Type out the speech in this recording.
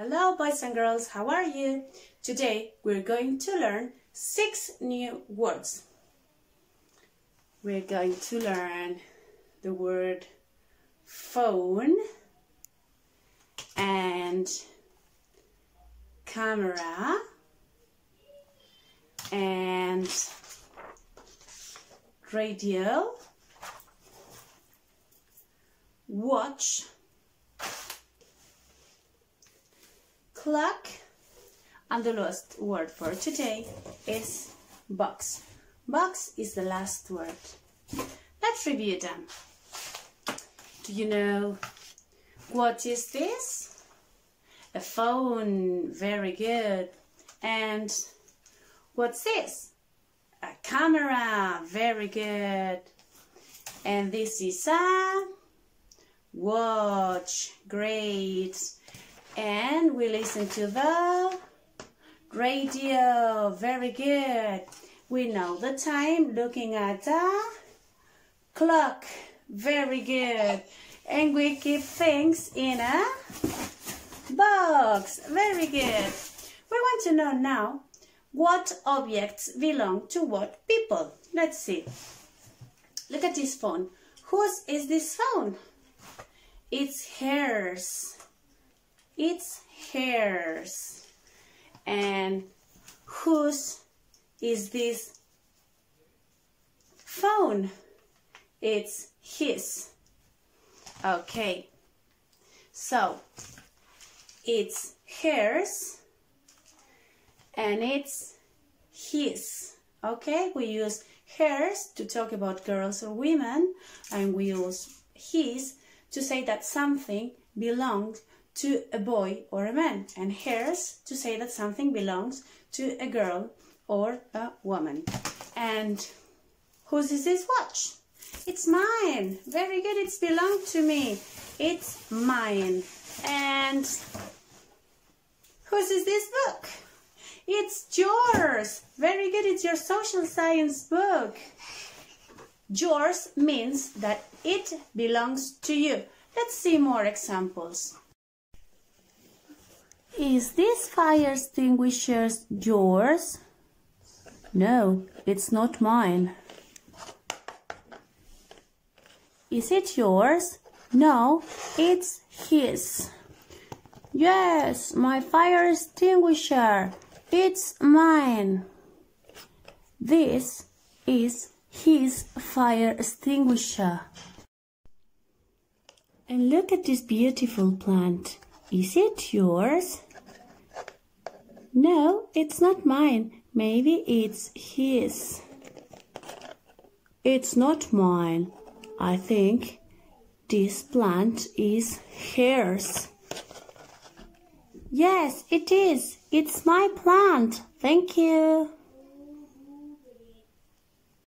Hello boys and girls, how are you? Today we're going to learn six new words. We're going to learn the word phone and camera and radio watch clock and the last word for today is box. Box is the last word. Let's review them. Do you know what is this? A phone. Very good. And what's this? A camera. Very good. And this is a watch. Great and we listen to the radio. Very good. We know the time looking at the clock. Very good. And we keep things in a box. Very good. We want to know now what objects belong to what people. Let's see. Look at this phone. Whose is this phone? It's hers its hairs. And whose is this phone? It's his. Okay. So, it's hers and it's his. Okay, we use hers to talk about girls or women and we use his to say that something belongs to a boy or a man, and hers to say that something belongs to a girl or a woman. And whose is this watch? It's mine. Very good. It's belonged to me. It's mine. And whose is this book? It's yours. Very good. It's your social science book. Yours means that it belongs to you. Let's see more examples. Is this fire extinguisher yours? No, it's not mine. Is it yours? No, it's his. Yes, my fire extinguisher. It's mine. This is his fire extinguisher. And look at this beautiful plant. Is it yours? No, it's not mine. Maybe it's his. It's not mine. I think this plant is hers. Yes, it is. It's my plant. Thank you.